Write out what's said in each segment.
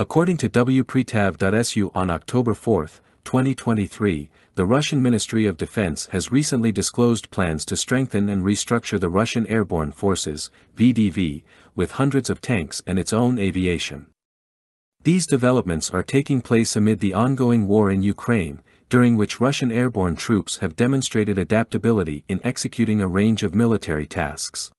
According to WPRITAV.su on October 4, 2023, the Russian Ministry of Defense has recently disclosed plans to strengthen and restructure the Russian Airborne Forces, VDV, with hundreds of tanks and its own aviation. These developments are taking place amid the ongoing war in Ukraine, during which Russian airborne troops have demonstrated adaptability in executing a range of military tasks.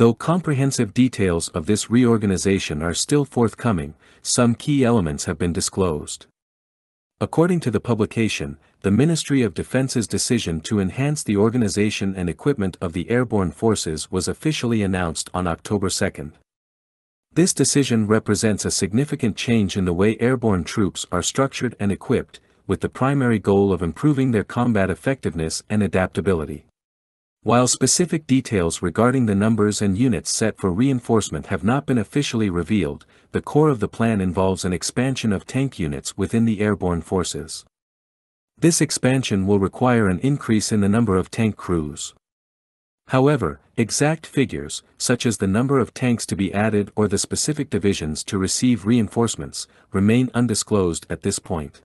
Though comprehensive details of this reorganization are still forthcoming, some key elements have been disclosed. According to the publication, the Ministry of Defense's decision to enhance the organization and equipment of the airborne forces was officially announced on October 2. This decision represents a significant change in the way airborne troops are structured and equipped, with the primary goal of improving their combat effectiveness and adaptability. While specific details regarding the numbers and units set for reinforcement have not been officially revealed, the core of the plan involves an expansion of tank units within the airborne forces. This expansion will require an increase in the number of tank crews. However, exact figures, such as the number of tanks to be added or the specific divisions to receive reinforcements, remain undisclosed at this point.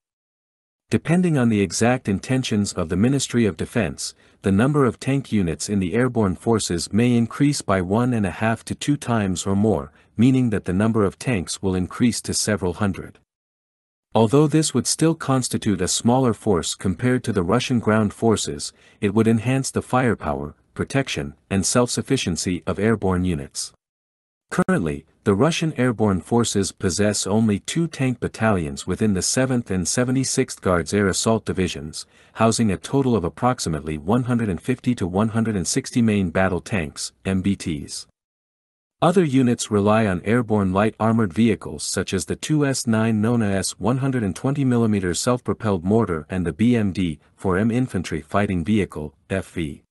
Depending on the exact intentions of the Ministry of Defense, the number of tank units in the airborne forces may increase by one and a half to two times or more, meaning that the number of tanks will increase to several hundred. Although this would still constitute a smaller force compared to the Russian ground forces, it would enhance the firepower, protection, and self-sufficiency of airborne units. Currently, the Russian airborne forces possess only two tank battalions within the 7th and 76th Guards Air Assault Divisions, housing a total of approximately 150 to 160 main battle tanks, MBTs. Other units rely on airborne light armored vehicles such as the 2S9 Nona S 120mm self-propelled mortar and the BMD, 4M infantry fighting vehicle, FV.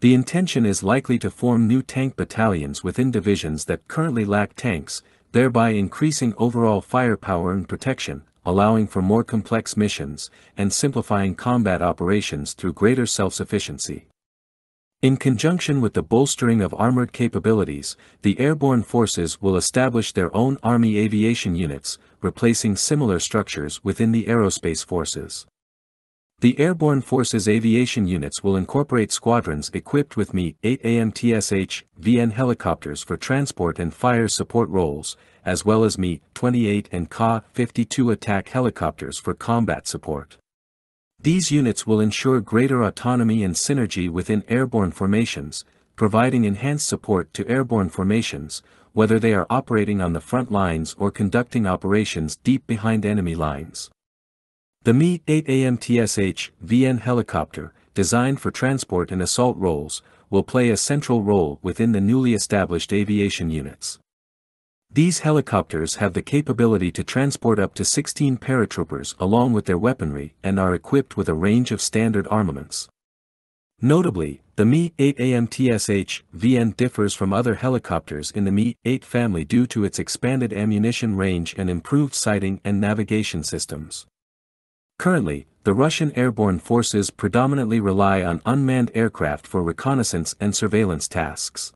The intention is likely to form new tank battalions within divisions that currently lack tanks, thereby increasing overall firepower and protection, allowing for more complex missions, and simplifying combat operations through greater self-sufficiency. In conjunction with the bolstering of armored capabilities, the airborne forces will establish their own Army aviation units, replacing similar structures within the aerospace forces. The Airborne Forces aviation units will incorporate squadrons equipped with Mi-8 AMTSH, VN helicopters for transport and fire support roles, as well as Mi-28 and Ka-52 attack helicopters for combat support. These units will ensure greater autonomy and synergy within airborne formations, providing enhanced support to airborne formations, whether they are operating on the front lines or conducting operations deep behind enemy lines. The Mi-8 AMTSH VN helicopter, designed for transport and assault roles, will play a central role within the newly established aviation units. These helicopters have the capability to transport up to 16 paratroopers along with their weaponry and are equipped with a range of standard armaments. Notably, the Mi-8 AMTSH VN differs from other helicopters in the Mi-8 family due to its expanded ammunition range and improved sighting and navigation systems. Currently, the Russian airborne forces predominantly rely on unmanned aircraft for reconnaissance and surveillance tasks.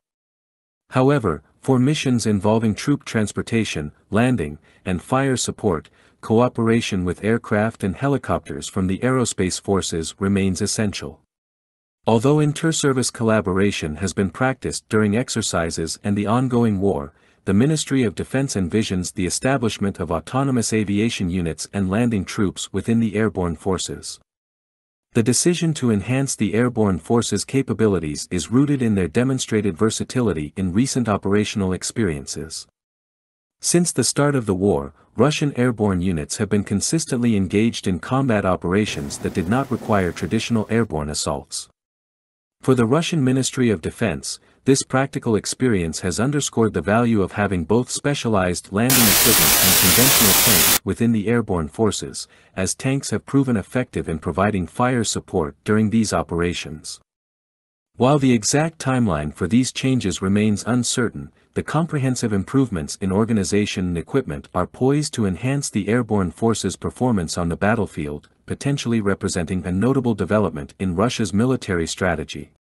However, for missions involving troop transportation, landing, and fire support, cooperation with aircraft and helicopters from the aerospace forces remains essential. Although inter-service collaboration has been practiced during exercises and the ongoing war, the Ministry of Defense envisions the establishment of autonomous aviation units and landing troops within the airborne forces. The decision to enhance the airborne forces' capabilities is rooted in their demonstrated versatility in recent operational experiences. Since the start of the war, Russian airborne units have been consistently engaged in combat operations that did not require traditional airborne assaults. For the Russian Ministry of Defense, this practical experience has underscored the value of having both specialized landing equipment and conventional tanks within the airborne forces, as tanks have proven effective in providing fire support during these operations. While the exact timeline for these changes remains uncertain, the comprehensive improvements in organization and equipment are poised to enhance the airborne forces' performance on the battlefield, potentially representing a notable development in Russia's military strategy.